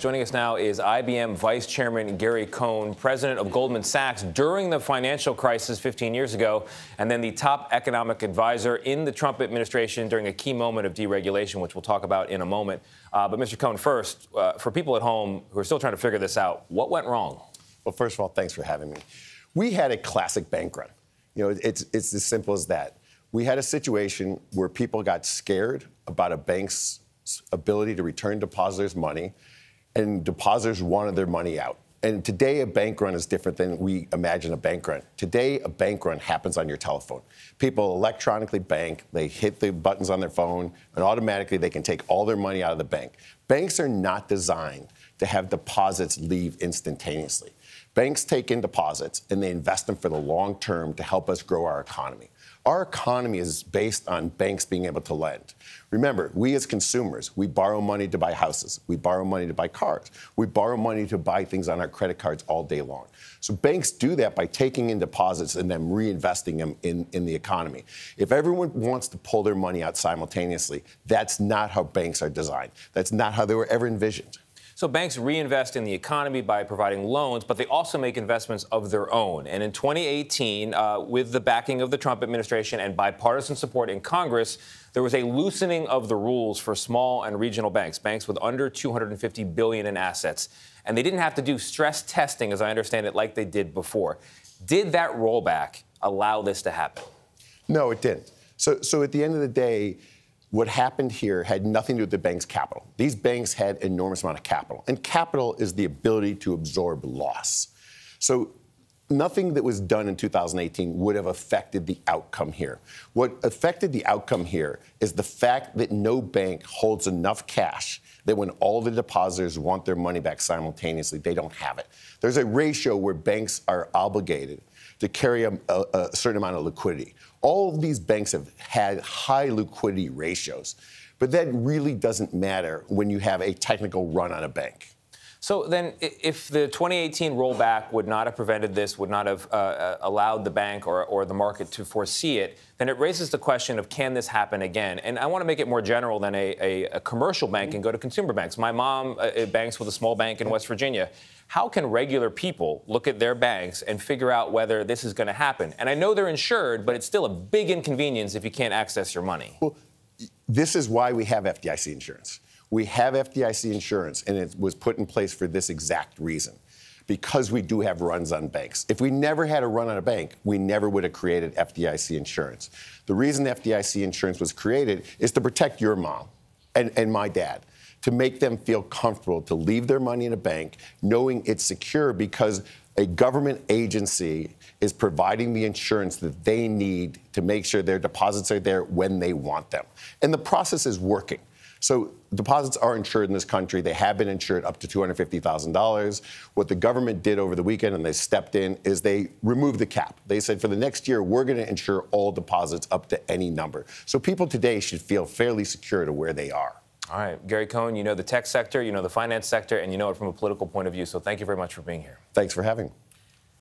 Joining us now is IBM Vice Chairman Gary Cohn, president of Goldman Sachs during the financial crisis 15 years ago, and then the top economic advisor in the Trump administration during a key moment of deregulation, which we'll talk about in a moment. Uh, but, Mr. Cohn, first, uh, for people at home who are still trying to figure this out, what went wrong? Well, first of all, thanks for having me. We had a classic bank run. You know, it's, it's as simple as that. We had a situation where people got scared about a bank's ability to return depositors' money and depositors wanted their money out. And today, a bank run is different than we imagine a bank run. Today, a bank run happens on your telephone. People electronically bank, they hit the buttons on their phone, and automatically they can take all their money out of the bank. Banks are not designed to have deposits leave instantaneously. Banks take in deposits and they invest them for the long term to help us grow our economy. Our economy is based on banks being able to lend. Remember, we as consumers, we borrow money to buy houses, we borrow money to buy cars, we borrow money to buy things on our credit cards all day long. So banks do that by taking in deposits and then reinvesting them in, in the economy. If everyone wants to pull their money out simultaneously, that's not how banks are designed. That's not how they were ever envisioned. So banks reinvest in the economy by providing loans, but they also make investments of their own. And in 2018, uh, with the backing of the Trump administration and bipartisan support in Congress, there was a loosening of the rules for small and regional banks, banks with under 250 billion in assets. And they didn't have to do stress testing, as I understand it, like they did before. Did that rollback allow this to happen? No, it didn't. So, so at the end of the day, what happened here had nothing to do with the bank's capital. These banks had enormous amount of capital, and capital is the ability to absorb loss. So nothing that was done in 2018 would have affected the outcome here. What affected the outcome here is the fact that no bank holds enough cash that when all the depositors want their money back simultaneously, they don't have it. There's a ratio where banks are obligated to carry a, a, a certain amount of liquidity. All of these banks have had high liquidity ratios, but that really doesn't matter when you have a technical run on a bank. So then, if the 2018 rollback would not have prevented this, would not have uh, uh, allowed the bank or, or the market to foresee it, then it raises the question of can this happen again? And I want to make it more general than a, a, a commercial bank and go to consumer banks. My mom uh, banks with a small bank in West Virginia. How can regular people look at their banks and figure out whether this is going to happen? And I know they're insured, but it's still a big inconvenience if you can't access your money. Well, this is why we have FDIC insurance. We have FDIC insurance, and it was put in place for this exact reason because we do have runs on banks. If we never had a run on a bank, we never would have created FDIC insurance. The reason FDIC insurance was created is to protect your mom and, and my dad, to make them feel comfortable to leave their money in a bank knowing it's secure because a government agency is providing the insurance that they need to make sure their deposits are there when they want them. And the process is working. So deposits are insured in this country. They have been insured up to $250,000. What the government did over the weekend, and they stepped in, is they removed the cap. They said for the next year, we're going to insure all deposits up to any number. So people today should feel fairly secure to where they are. All right, Gary Cohn, you know the tech sector, you know the finance sector, and you know it from a political point of view. So thank you very much for being here. Thanks for having me.